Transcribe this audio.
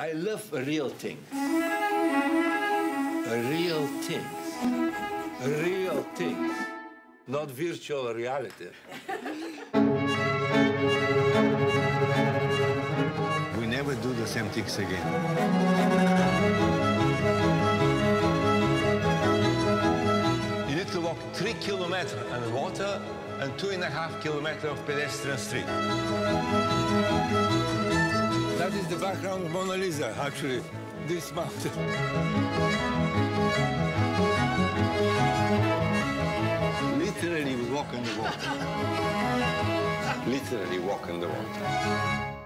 I love real things. Real things. Real things. Not virtual reality. We never do the same things again. You need to walk three kilometers on water and two and a half kilometers of pedestrian street is the background of Mona Lisa, actually, this mountain. Literally walk in the water. Literally walk in the water.